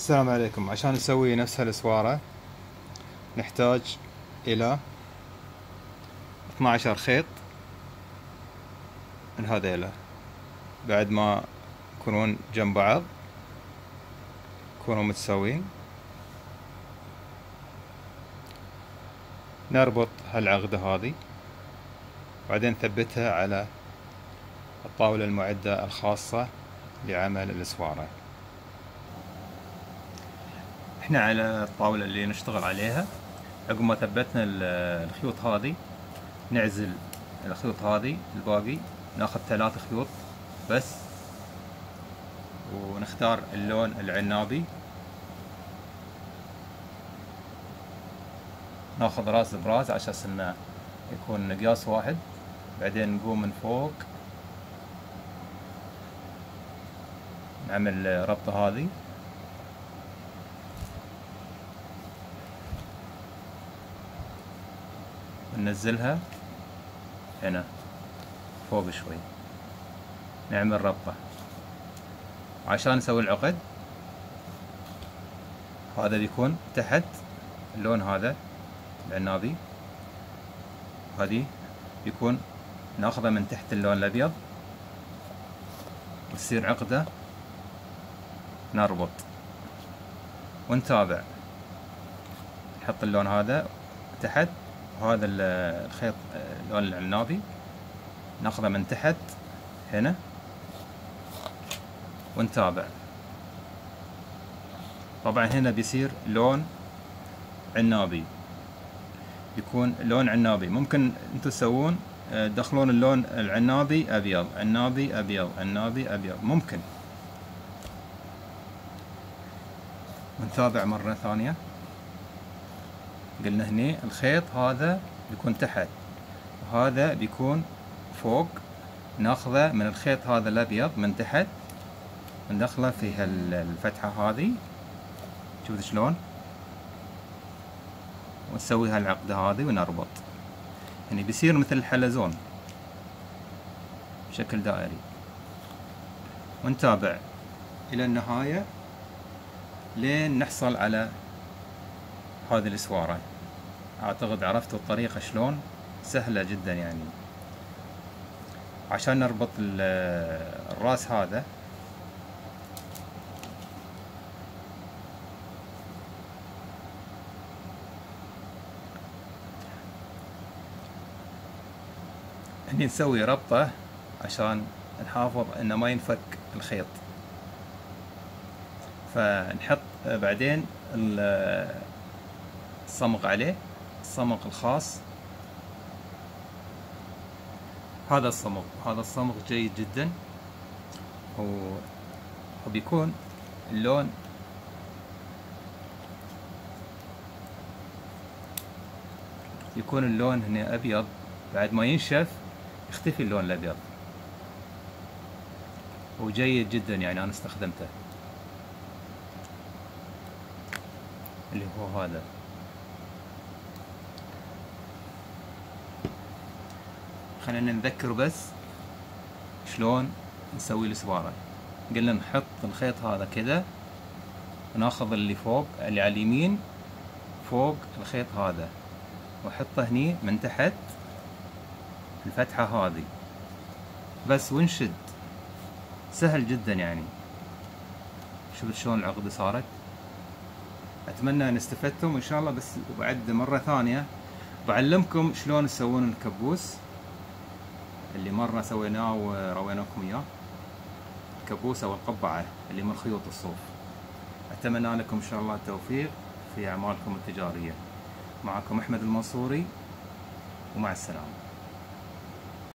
السلام عليكم. عشان نسوي نفس هالسوارة نحتاج إلى 12 خيط من هذيلا بعد ما يكونون جنب بعض يكونوا متساويين. نربط هالعقدة هذي بعدين نثبتها على الطاولة المعدة الخاصة لعمل الاسوارة إحنا على الطاولة اللي نشتغل عليها. عقب ما ثبتنا الخيوط هذه نعزل الخيوط هذه الباقي ناخذ ثلاث خيوط بس ونختار اللون العنابي. ناخذ راس براس على أساس إنه يكون مقياس واحد. بعدين نقوم من فوق. نعمل ربطة هذه. وننزلها هنا فوق شوي. نعمل ربطة عشان نسوي العقد هذا بيكون تحت اللون هذا العنابي. هذه بيكون ناخذه من تحت اللون الأبيض وتصير عقده نربط. ونتابع. نحط اللون هذا تحت. وهذا الخيط اللون العنابي. ناخذه من تحت هنا. ونتابع. طبعا هنا بيصير لون عنابي. يكون لون عنابي. ممكن أنتم تسوون تدخلون اللون العنابي أبيض عنابي أبيض عنابي أبيض. ممكن. ونتابع مرة ثانية. قلنا هني الخيط هذا بيكون تحت وهذا بيكون فوق. ناخذه من الخيط هذا الأبيض من تحت ندخله في الفتحة هذه. شوفوا شلون. ونسوي هالعقدة هذه ونربط. يعني بيصير مثل الحلزون. بشكل دائري. ونتابع إلى النهاية لين نحصل على هذه الإسوارة. أعتقد عرفتوا الطريقة شلون. سهلة جدا يعني. عشان نربط الرأس هذا. هني نسوي ربطة عشان نحافظ إنه ما ينفك الخيط. فنحط بعدين الصمغ عليه الصمغ الخاص. هذا الصمغ هذا الصمغ جيد جدا. وبيكون اللون يكون اللون هنا أبيض. بعد ما ينشف يختفي اللون الأبيض. وجيد جدا يعني أنا استخدمته. اللي هو هذا. خلينا نذكر بس شلون نسوي السوارة قلنا نحط الخيط هذا كذا وناخذ اللي فوق اللي على اليمين فوق الخيط هذا واحطه هني من تحت الفتحة هذه. بس ونشد. سهل جدا يعني. شوف شلون العقدة صارت. أتمنى أن استفدتم ان شاء الله بس بعد مرة ثانية. بعلمكم شلون تسوون الكبوس. اللي مرة سويناه ورويناكم إياه. الكبوس أو القبعة اللي من خيوط الصوف. أتمنى لكم إن شاء الله التوفيق في أعمالكم التجارية. معكم أحمد المنصوري ومع السلامة.